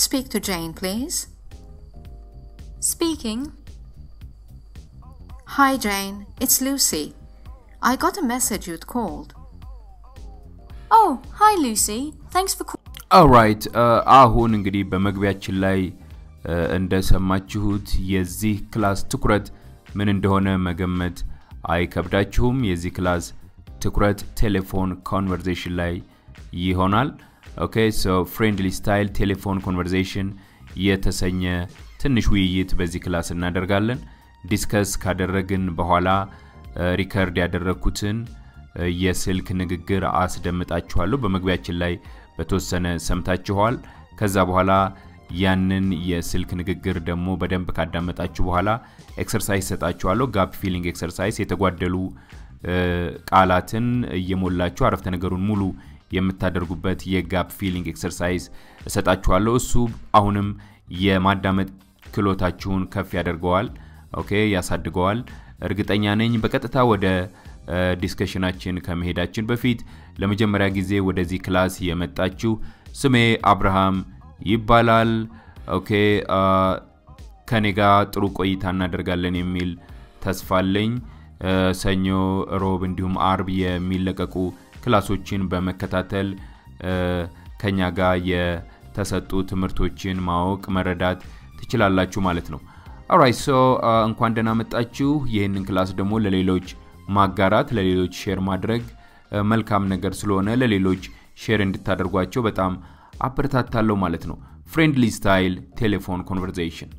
speak to Jane, please? Speaking. Hi, Jane. It's Lucy. I got a message you'd called. Oh, hi Lucy. Thanks for calling. ኦራይት አሁን እንግዲህ በመግቢያችን ላይ እ፣ እንደሰማችሁት የዚህ ክላስ ትኩረት ምን እንደሆነ መገመት አይከብዳችሁም። የዚህ ክላስ ትኩረት ቴሌፎን ኮንቨርዜሽን ላይ ይሆናል። ኦኬ ሶ ፍሬንድሊ ስታይል ቴሌፎን ኮንቨርዜሽን የተሰኘ ትንሽ ውይይት በዚህ class እናደርጋለን። discuss ካደረግን በኋላ record ያደረግኩትን የስልክ ንግግር አስደምጣችኋለሁ። በመግቢያችን ላይ በተወሰነ ሰምታችኋል። ከዛ በኋላ ያንን የስልክ ንግግር ደግሞ በደንብ ካዳመጣችሁ በኋላ exercise ሰጣችኋለሁ። gap filling exercise የተጓደሉ ቃላትን እየሞላችሁ አረፍተ ነገሩን ሙሉ የምታደርጉበት የ gap filling exercise እሰጣችኋለሁ። እሱ አሁንም የማዳመጥ ክህሎታችሁን ከፍ ያደርገዋል፣ okay ያሳድገዋል። እርግጠኛ ነኝ። በቀጥታ ወደ discussion ኣችን ከመሄዳችን በፊት ለመጀመሪያ ጊዜ ወደዚህ class የመጣችሁ ስሜ አብርሃም ይባላል። Okay ከኔ ጋር ጥሩ ቆይታ እናደርጋለን የሚል ተስፋ አለኝ። ሰኞ፣ ሮብ እንዲሁም አርብ የሚለቀቁ class ኦችን በመከታተል ከኛ ጋር የተሰጡ ትምህርቶችን ማወቅ መረዳት ትችላላችሁ ማለት ነው። Alright so እንኳን ደህና መጣችሁ። ይህንን class ደግሞ ለሌሎች ማጋራት፣ ለሌሎች share ማድረግ መልካም ነገር ስለሆነ ለሌሎች share እንድታደርጓቸው በጣም አበረታታለሁ ማለት ነው። Friendly style telephone conversation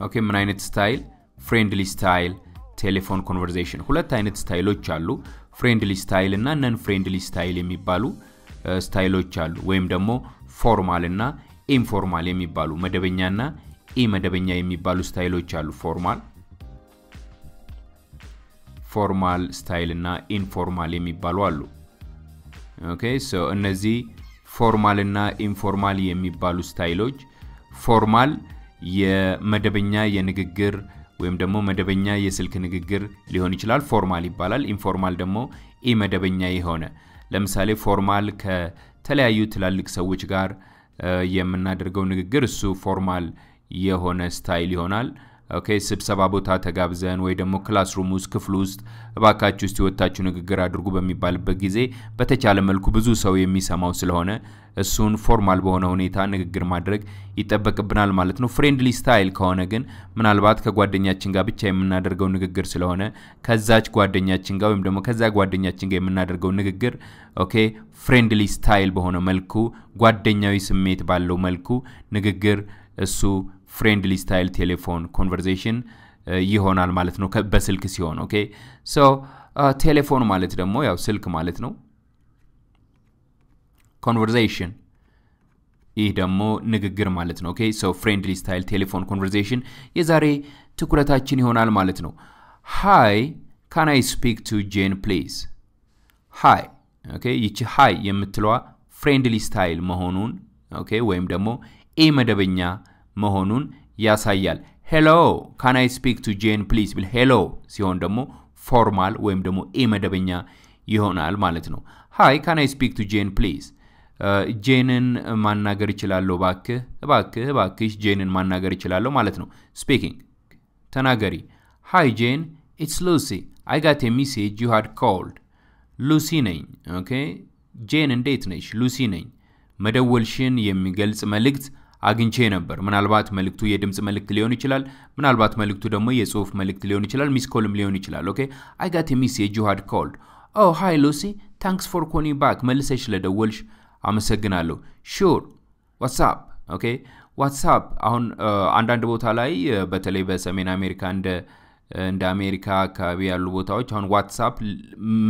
okay ምን አይነት style? Friendly style telephone conversation። ሁለት አይነት style ኦች አሉ። Friendly style እና non friendly style የሚባሉ style ኦች አሉ። ወይም ደግሞ formal እና informal የሚባሉ መደበኛና ኢ መደበኛ የሚባሉ style ኦች አሉ። Formal formal style እና Informal የሚባሉ አሉ። Okay እነዚህ formal እና informal የሚባሉ style ኦች formal የመደበኛ የንግግር ወይም ደግሞ መደበኛ የስልክ ንግግር ሊሆን ይችላል፣ formal ይባላል። Informal ደግሞ ኢ መደበኛ የሆነ ለምሳሌ formal ከተለያዩ ትላልቅ ሰዎች ጋር የምናደርገው ንግግር እሱ formal የሆነ style ይሆናል። Okay ስብሰባ ቦታ ተጋብዘን ወይ ደግሞ classroom ውስጥ ክፍል ውስጥ እባካችሁ እስቲ ወጥታችሁ ንግግር አድርጉ በሚባልበት ጊዜ በተቻለ መልኩ ብዙ ሰው የሚሰማው ስለሆነ እሱን formal በሆነ ሁኔታ ንግግር ማድረግ ይጠበቅብናል ማለት ነው። Friendly style ከሆነ ግን ምናልባት ከጓደኛችን ጋር ብቻ የምናደርገው ንግግር ስለሆነ ከዛች ጓደኛችን ጋር ወይም ደግሞ ከዛ ጓደኛችን ጋር የምናደርገው ንግግር okay friendly style በሆነ መልኩ ጓደኛዊ ስሜት ባለው መልኩ ንግግር እሱ friendly style telephone conversation ይሆናል ማለት ነው። በስልክ ሲሆን okay? So telephone ማለት ደግሞ ያው ስልክ ማለት ነው። Conversation ይህ ደግሞ ንግግር ማለት ነው። Okay? So friendly style telephone conversation የዛሬ ትኩረታችን ይሆናል ማለት ነው። Hi can I speak to Jane please hi okay? ይቺ hi የምትለዋ friendly style መሆኑን okay? ወይም ደግሞ ኢ መደበኛ መሆኑን ያሳያል። hello can I speak to Jane please ብል hello ሲሆን ደግሞ formal ወይም ደግሞ ኢ መደበኛ ይሆናል ማለት ነው። Hi can I speak to Jane please? ጄንን ማናገር ይችላለሁ እባክህ እባክህ እባክሽ ጄንን ማናገር ይችላለሁ ማለት ነው። Speaking ተናገሪ። Hi Jane it's Lucy I got message you had called። ሉሲ ነኝ okay። ጄን እንዴት ነሽ? ሉሲ ነኝ። መደወልሽን የሚገልጽ መልእክት አግኝቼ ነበር። ምናልባት መልእክቱ የድምፅ መልእክት ሊሆን ይችላል ምናልባት መልእክቱ ደግሞ የጽሁፍ መልእክት ሊሆን ይችላል missed call ም ሊሆን ይችላል። Okay? I got message you called። Oh hi Lucy thanks for calling back። መልሰሽ ስለደወልሽ አመሰግናለሁ። Sure። What's up okay? What's up አሁን አንዳንድ ቦታ ላይ በተለይ በሰሜን አሜሪካ እንደ እንደ አሜሪካ አካባቢ ያሉ ቦታዎች አሁን what's up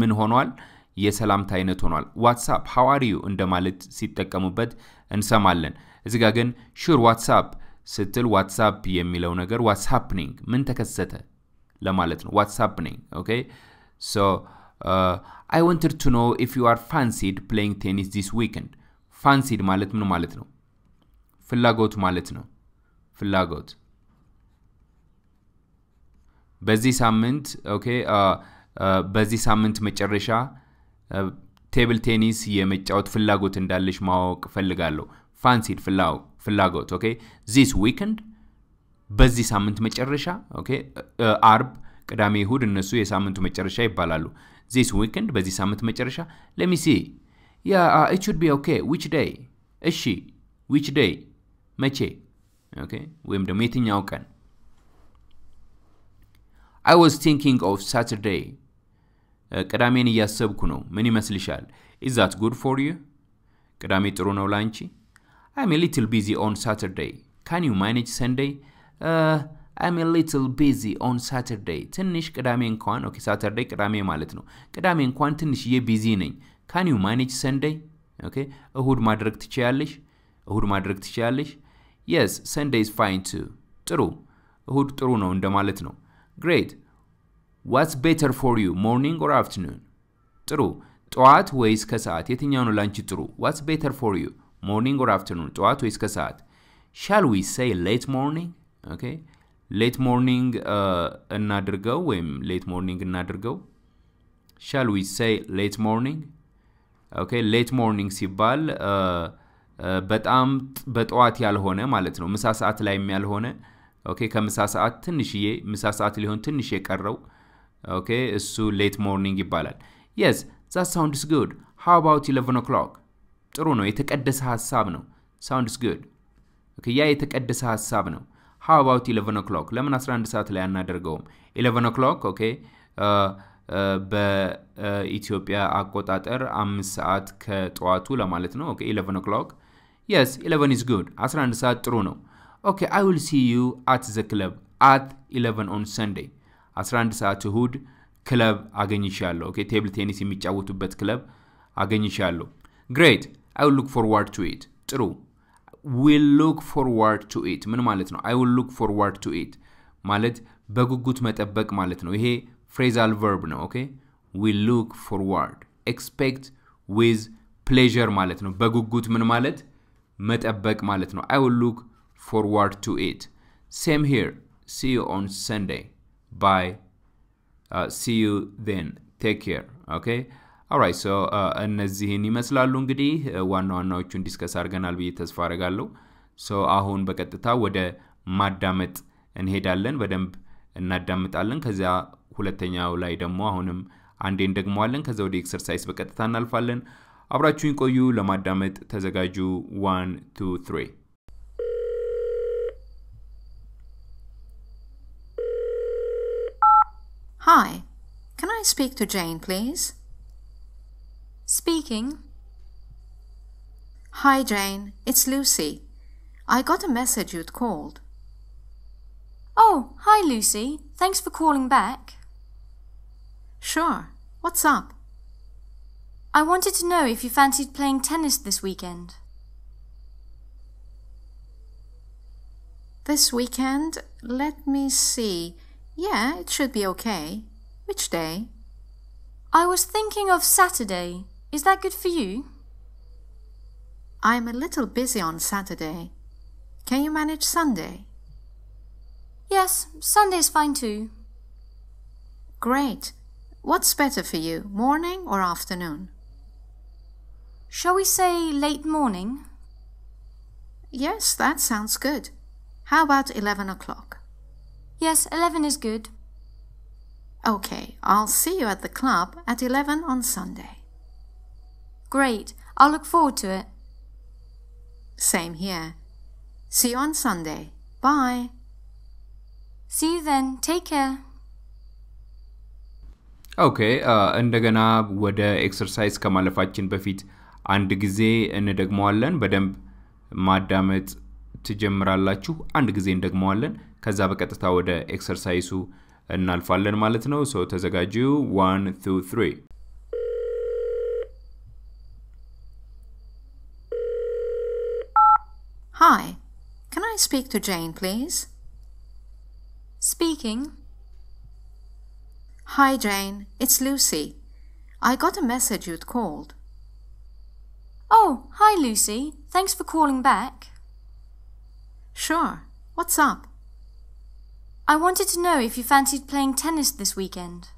ምን ሆኗል የሰላምታ አይነት ሆኗል። What's up how are you እንደማለት ሲጠቀሙበት እንሰማለን። እዚ ጋ ግን sure what's up ስትል what's up የሚለው ነገር what's happening ምን ተከሰተ? ለማለት ነው። What's happening okay። So I wanted to know if you are fancied playing tennis this weekend fancied ማለት ምን ማለት ነው? ፍላጎት ማለት ነው። ፍላጎት። በዚህ ሳምንት okay በዚህ ሳምንት መጨረሻ table tennis የመጫወት ፍላጎት እንዳለሽ ማወቅ ፈልጋለሁ። Fancied ፍላጎት okay። This weekend በዚህ ሳምንት መጨረሻ okay። አርብ፣ ቅዳሜ፣ እሁድ እነሱ የሳምንቱ መጨረሻ ይባላሉ። This weekend በዚህ ሳምንት መጨረሻ? Let me see yeah it should be okay። Which day እሺ። Which day መቼ? Okay? ወይም ደግሞ የትኛው ቀን? I was thinking of Saturday ቅዳሜን እያሰብኩ ነው። ምን ይመስልሻል? Is that good for you ቅዳሜ ጥሩ ነው ላንቺ? I'm little busy on Saturday can you manage Sunday I'm little busy on Saturday ትንሽ ቅዳሜ እንኳን okay Saturday ቅዳሜ ማለት ነው። ቅዳሜ እንኳን ትንሽዬ busy ነኝ። Can you manage Sunday okay እሁድ ማድረግ ትችያለሽ? እሁድ ማድረግ ትችያለሽ? Yes Sunday is fine too ጥሩ። እሁድ ጥሩ ነው እንደማለት ነው። Great what's better for you morning or afternoon ጥሩ። ጠዋት ወይስ ከሰዓት? የትኛው ነው ላንቺ ጥሩ? What's better for you morning or afternoon ጠዋት ወይስ ከሰዓት? Shall we say late morning okay late morning እናድርገው ወይም late morning እናድርገው? Shall we say late morning okay late morning ሲባል በጣም በጠዋት ያልሆነ ማለት ነው። ምሳ ሰዓት ላይም ያልሆነ። Okay ከምሳ ሰዓት ትንሽዬ ምሳ ሰዓት ሊሆን ትንሽ የቀረው okay እሱ late morning ይባላል። Yes that sounds good how about 11 o'clock ጥሩ ነው የተቀደሰ ሀሳብ ነው። Sounds good yeah የተቀደሰ ሀሳብ ነው። How about 11 o'clock ለምን 11 ሰዓት ላይ አናደርገውም? 11 o'clock okay በኢትዮጵያ አቆጣጠር አምስት ሰዓት ከጠዋቱ ለማለት ነው። Okay 11 o'clock yes 11 is good 11 ሰዓት ጥሩ ነው። Okay I will see you at the club at 11 on Sunday 11 ሰዓት እሁድ ክለብ አገኝሻለሁ። Okay table tennis የሚጫወቱበት ክለብ አገኝሻለሁ። Great I look forward to it። ጥሩ። Will look forward to it። ምን ማለት ነው? I will look forward to it ማለት በጉጉት መጠበቅ ማለት ነው። ይሄ phrasal verb ነው። Okay will look forward። Expect with pleasure ማለት ነው። በጉጉት ምን ማለት? መጠበቅ ማለት ነው። I will look forward to it. Same here. See you on Sunday. Bye. Uh, see you then. Take care. Okay? Alright so እነዚህን ይመስላሉ እንግዲህ። ዋና ዋናዎቹን discuss አድርገናል ብዬ ተስፋ አደርጋለሁ። So አሁን በቀጥታ ወደ ማዳመጥ እንሄዳለን። በደንብ እናዳምጣለን። ከዚያ ሁለተኛው ላይ ደግሞ አሁንም አንዴ እንደግመዋለን። ከዛ ወደ exercise በቀጥታ እናልፋለን። አብራችሁኝ ቆዩ። ለማዳመጥ ተዘጋጁ። One two three Hi, can I speak to Jane, please? Speaking. Hi, Jane, it's Lucy. I got a message you'd called. Oh, hi, Lucy. Thanks for calling back. Sure. What's up? I wanted to know if you fancied playing tennis this weekend. This weekend? Let me see. Yeah, it should be okay. Which day? I was thinking of Saturday. Is that good for you? I'm a little busy on Saturday. Can you manage Sunday? Yes, Sunday's fine too. Great. What's better for you, morning or afternoon? Shall we say late morning? Yes, that sounds good. How about 11 o'clock? Yes, 11 is good. Okay, I'll see you at the club at 11 on Sunday. Great. I'll look forward to it. Same here. See you on Sunday. Bye. See you then. Take care. ኦኬ እንደገና ወደ ኤክሰርሳይዝ ከማለፋችን በፊት አንድ ጊዜ እንደግመዋለን በደንብ ማዳመጥ ትጀምራላችሁ አንድ ጊዜ እንደግመዋለን ከዛ በቀጥታ ወደ ኤክሰርሳይሱ እናልፋለን ማለት ነው ሰው ተዘጋጁ ዋን ቱ ትሪ Hi, can I speak to Jane, please? Speaking. Hi, Jane, it's Lucy. I got a message you'd called. Oh, hi, Lucy. Thanks for calling back. Sure. What's up? I wanted to know if you fancied playing tennis this weekend.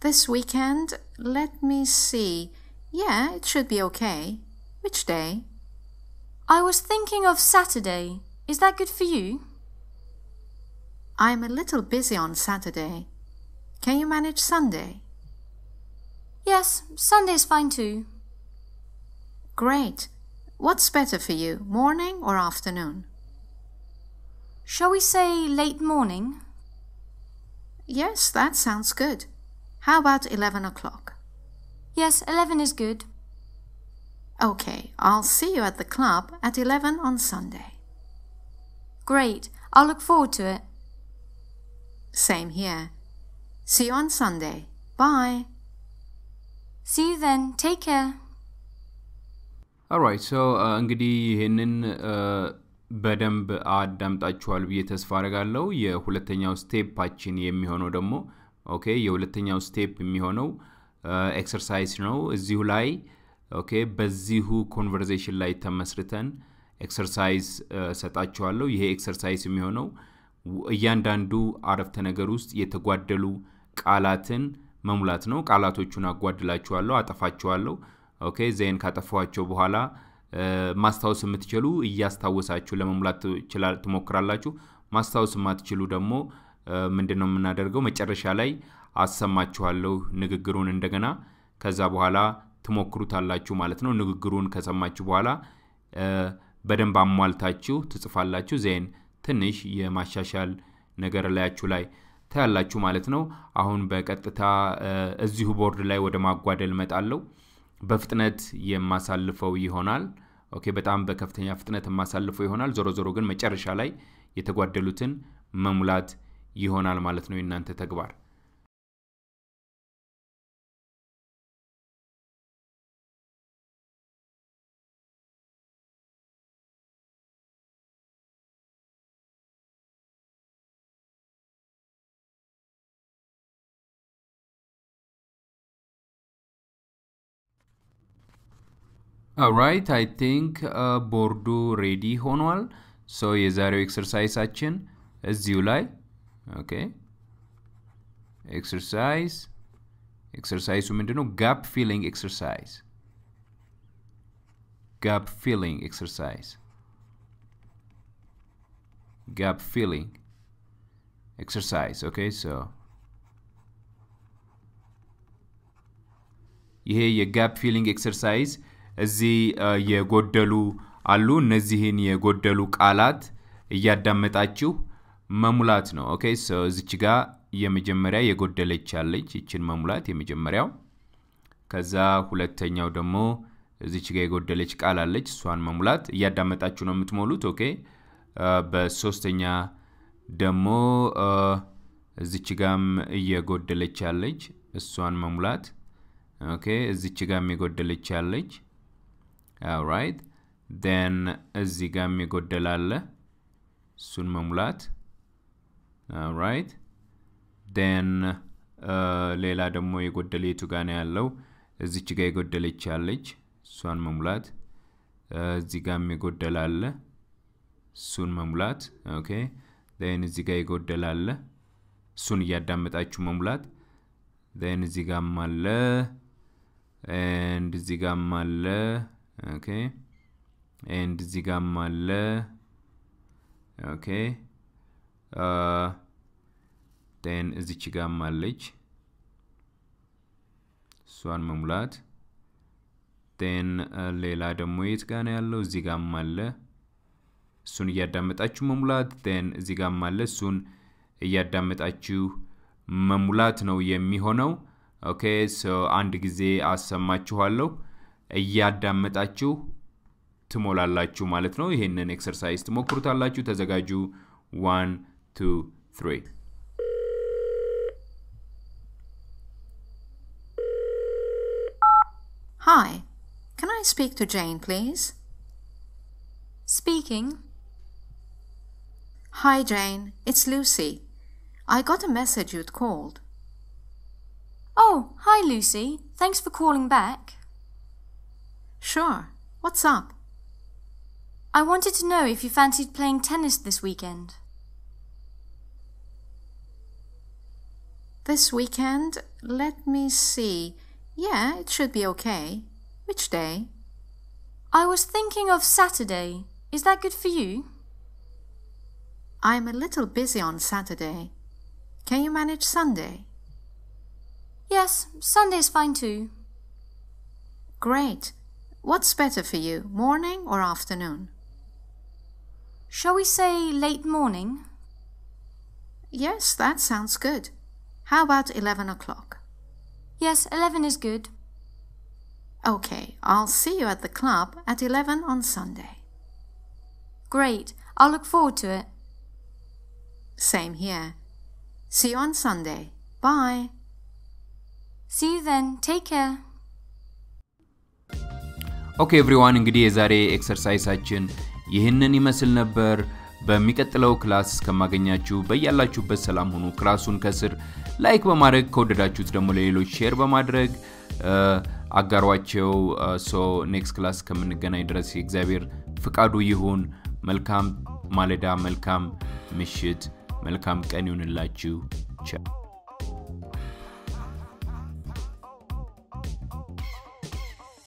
This weekend, let me see. Yeah, it should be okay. Which day? I was thinking of Saturday. Is that good for you? I'm a little busy on Saturday. Can you manage Sunday? Yes, Sunday's fine too. Great. What's better for you, morning or afternoon? Shall we say late morning? Yes, that sounds good. How about 11 o'clock? Yes, 11 is good. Okay, I'll see you at the club at 11 on Sunday. Great, I'll look forward to it. Same here. See you on Sunday. Bye. See you then. Take care. Alright, so uh, እንግዲህ uh, በደንብ አዳምጣችኋል ብዬ ተስፋ አደርጋለሁ። የሁለተኛው step ኣችን የሚሆነው ደግሞ okay የሁለተኛው step የሚሆነው exercise ነው። እዚሁ ላይ okay በዚሁ conversation ላይ ተመስርተን exercise ሰጣችኋለሁ። ይሄ exercise የሚሆነው እያንዳንዱ አረፍተ ነገር ውስጥ የተጓደሉ ቃላትን መሙላት ነው። ቃላቶቹን አጓድላችኋለሁ፣ አጠፋችኋለሁ። okay then ካጠፏቸው በኋላ ማስታወስ የምትችሉ እያስታወሳችሁ ለመሙላት ትሞክራላችሁ። ማስታወስ የማትችሉ ደግሞ ምንድን ነው የምናደርገው? መጨረሻ ላይ አሰማችኋለሁ ንግግሩን እንደገና። ከዛ በኋላ ትሞክሩታላችሁ ማለት ነው። ንግግሩን ከሰማችሁ በኋላ በደንብ አሟልታችሁ ትጽፋላችሁ። then ትንሽ የማሻሻል ነገር ላያችሁ ላይ ታያላችሁ ማለት ነው። አሁን በቀጥታ እዚሁ ቦርድ ላይ ወደ ማጓደል እመጣለሁ። በፍጥነት የማሳልፈው ይሆናል። okay፣ በጣም በከፍተኛ ፍጥነት የማሳልፈው ይሆናል። ዞሮ ዞሮ ግን መጨረሻ ላይ የተጓደሉትን መሙላት ይሆናል ማለት ነው የእናንተ ተግባር። ራይት አይ ቲንክ ቦርዱ ready ሆኗል። so የዛሬው exercise ኣችን እዚሁ ላይ okay exercise exercise ኡ ምንድን ነው? gap filling exercise gap filling exercise gap filling exercise okay so ይሄ የ gap filling exercise እዚህ የጎደሉ አሉ። እነዚህን የጎደሉ ቃላት እያዳመጣችሁ መሙላት ነው። okay እዚች ጋ የመጀመሪያ የጎደለች ያለች ይችን መሙላት የመጀመሪያው። ከዛ ሁለተኛው ደግሞ እዚች ጋ የጎደለች ቃል አለች፣ እሷን መሙላት እያዳመጣችሁ ነው የምትሞሉት። okay በሶስተኛ ደግሞ እዚች ጋም እየጎደለች ያለች እሷን መሙላት። okay እዚች ጋም የጎደለች ያለች right and እዚህ ጋም የጎደላለ እሱን መሙላት። right and ሌላ ደግሞ የጎደለ የቱ ጋ ነው ያለው? እዚች ጋ የጎደለች ያለች እሷን መሙላት። እዚህ ጋም የጎደላለ እሱን መሙላት። okay and እዚህ ጋ የጎደላለ እሱን እያዳመጣችሁ መሙላት። and እዚህ ጋም አለ። and እዚህ ጋም አለ okay። and እዚህ ጋም አለ። okay። and እዚች ጋም አለች። እሷን መሙላት። and ሌላ ደግሞ የት ጋ ነው ያለው? እዚህ ጋም አለ። እሱን እያዳመጣችሁ መሙላት። and እዚህ ጋም አለ። እሱን እያዳመጣችሁ መሙላት ነው የሚሆነው። okay አንድ ጊዜ አሰማችኋለሁ እያዳመጣችሁ ትሞላላችሁ ማለት ነው። ይሄንን ኤክሰርሳይዝ ትሞክሩታላችሁ። ተዘጋጁ። ዋን ቱ ትሪ Hi, can I speak to Jane, please? Speaking. Hi, Jane. It's Lucy. I got a message you'd called. Oh, hi, Lucy. Thanks for calling back. Sure. What's up? I wanted to know if you fancied playing tennis this weekend. This weekend, let me see. Yeah, it should be okay. Which day? I was thinking of Saturday. Is that good for you? I'm a little busy on Saturday. Can you manage Sunday? Yes, Sunday's fine too. Great. What's better for you, morning or afternoon? Shall we say late morning? Yes, that sounds good. How about 11 o'clock? Yes, 11 is good. Okay, I'll see you at the club at 11 on Sunday. Great. I'll look forward to it. Same here. See you on Sunday. Bye. See you then. Take care. ኦኬ ኤቭሪዋን እንግዲህ የዛሬ ኤክሰርሳይሳችን ይህንን ይመስል ነበር። በሚቀጥለው class እስከማገኛችሁ በያላችሁበት ሰላም ሁኑ። class ኡን ከስር like በማድረግ ከወደዳችሁት ደግሞ ለሌሎች share በማድረግ አጋሯቸው። so next class እስከምንገናኝ ድረስ የእግዚአብሔር ፍቃዱ ይሁን። መልካም ማለዳ፣ መልካም ምሽት፣ መልካም ቀን ይሁንላችሁ። ቻው